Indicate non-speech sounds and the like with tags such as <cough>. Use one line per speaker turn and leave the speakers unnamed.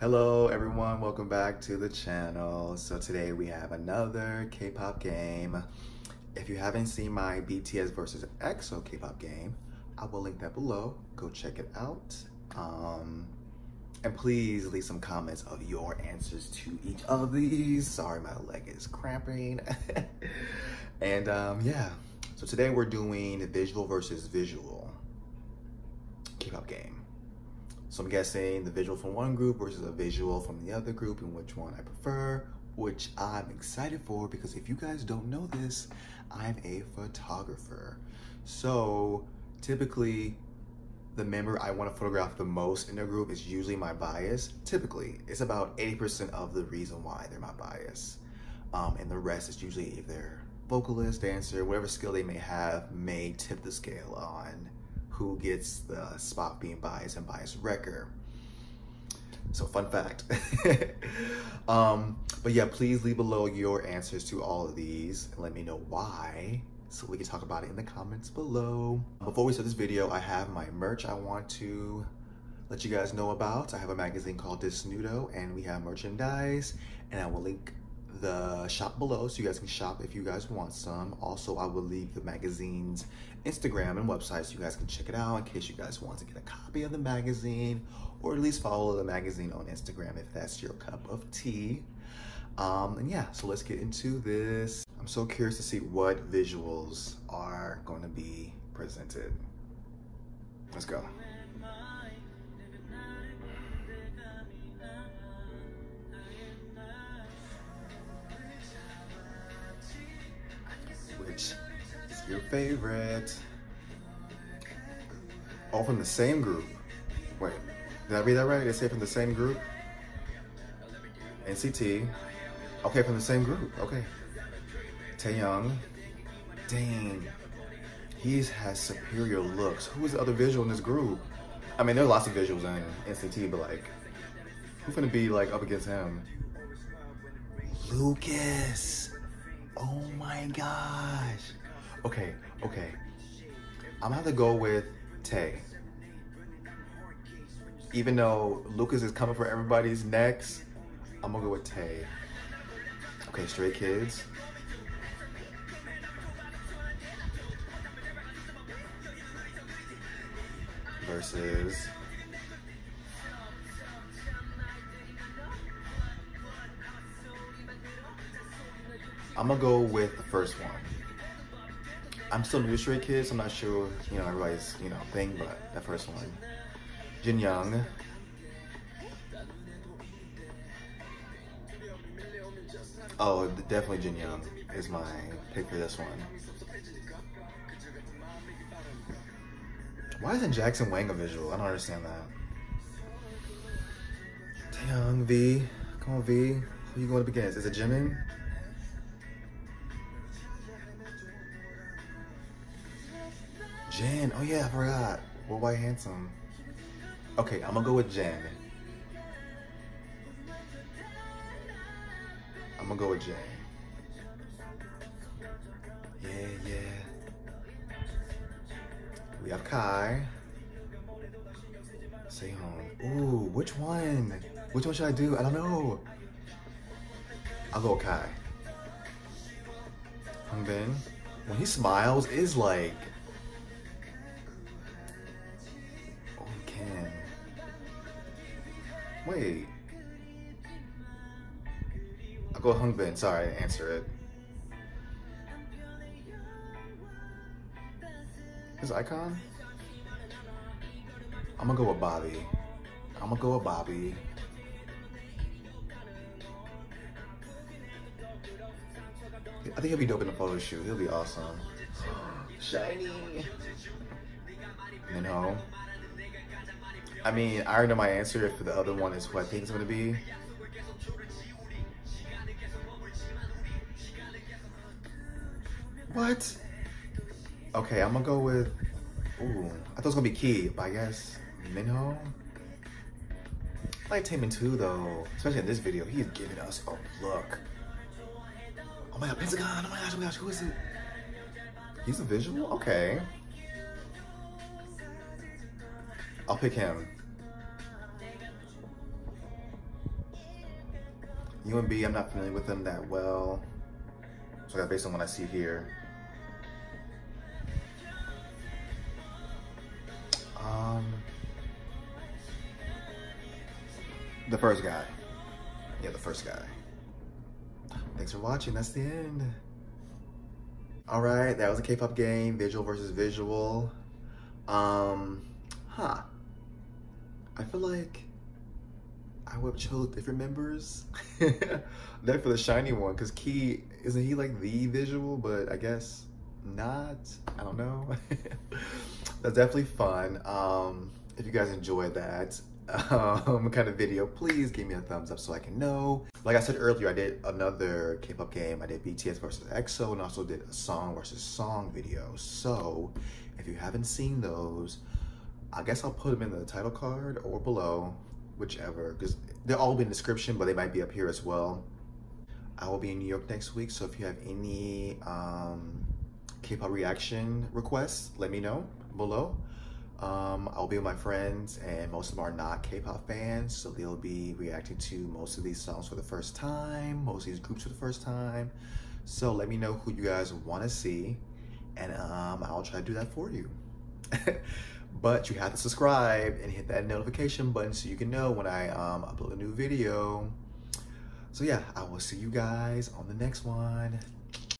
Hello everyone, welcome back to the channel. So today we have another K-pop game. If you haven't seen my BTS versus EXO K-pop game, I will link that below. Go check it out. Um, and please leave some comments of your answers to each of these. Sorry, my leg is cramping. <laughs> and um, yeah, so today we're doing visual versus visual K-pop game. So I'm guessing the visual from one group versus a visual from the other group and which one I prefer, which I'm excited for because if you guys don't know this, I'm a photographer. So typically the member I want to photograph the most in a group is usually my bias. Typically, it's about 80% of the reason why they're my bias. Um, and the rest is usually if they're vocalist, dancer, whatever skill they may have may tip the scale on who gets the spot being biased and bias wrecker. So fun fact. <laughs> um, but yeah, please leave below your answers to all of these and let me know why so we can talk about it in the comments below. Before we start this video, I have my merch I want to let you guys know about. I have a magazine called Desnudo and we have merchandise and I will link the shop below so you guys can shop if you guys want some. Also, I will leave the magazine's Instagram and website so you guys can check it out in case you guys want to get a copy of the magazine or at least follow the magazine on Instagram if that's your cup of tea. Um, and yeah, so let's get into this. I'm so curious to see what visuals are going to be presented. Let's go. Your favorite? All from the same group. Wait, did I read that right? They say from the same group? NCT. Okay, from the same group. Okay. Taeyong. Dang. He has superior looks. Who is the other visual in this group? I mean, there are lots of visuals in NCT, but like, who's gonna be like up against him? Lucas. Oh my gosh. Okay, okay. I'm gonna have to go with Tay. Even though Lucas is coming for everybody's next, I'm gonna go with Tay. Okay, Stray Kids. Versus I'm gonna go with the first one. I'm still new to Stray Kids. I'm not sure, you know, everybody's, you know, thing, but that first one. Jin Young. Oh, definitely Jin Young is my pick for this one. Why isn't Jackson Wang a visual? I don't understand that. Young V. Come on, V. Who you going up against? Is it Jimin? Jin. Oh yeah, I forgot. Well, White Handsome. Okay, I'm gonna go with Jin. I'm gonna go with Jin. Yeah, yeah. We have Kai. Sehun. Ooh, which one? Which one should I do? I don't know. I'll go Kai. Hanbin. When he smiles, is like Wait. I'll go Hanbin. Sorry, answer it. His iKON? I'm gonna go with Bobby. I'm gonna go with Bobby. I think he'll be dope in the photo shoot. He'll be awesome. <gasps> SHINee. Minho. I mean, I already know my answer if the other one is who I think it's gonna be. What? Okay, I'm gonna go with, ooh, I thought it was gonna be Key, but I guess Minho? I like Taemin too though, especially in this video, he's giving us a look. Oh my god, Pentagon, oh my gosh, oh my gosh, who is it? He's a visual? Okay. I'll pick him. UMB, I'm not familiar with them that well. So I that's based on what I see here. Um, the first guy. Yeah, the first guy. Thanks for watching. That's the end. All right, that was a K-pop game, visual versus visual. Um, huh. I feel like I would have chose different members. <laughs> That for the SHINee one, because Key, isn't he like the visual, but I guess not? I don't know. <laughs> That's definitely fun. Um, if you guys enjoyed that um, <laughs> kind of video, please give me a thumbs up so I can know. Like I said earlier, I did another K-pop game. I did BTS versus EXO and also did a song versus song video. So if you haven't seen those, I guess I'll put them in the title card or below, whichever, because they'll all be in the description, but they might be up here as well. I will be in New York next week, so if you have any um, K-pop reaction requests, let me know below. Um, I'll be with my friends, and most of them are not K-pop fans, so they'll be reacting to most of these songs for the first time, most of these groups for the first time. So let me know who you guys want to see, and um, I'll try to do that for you. <laughs> but you have to subscribe and hit that notification button so you can know when I um, upload a new video. So yeah, I will see you guys on the next one.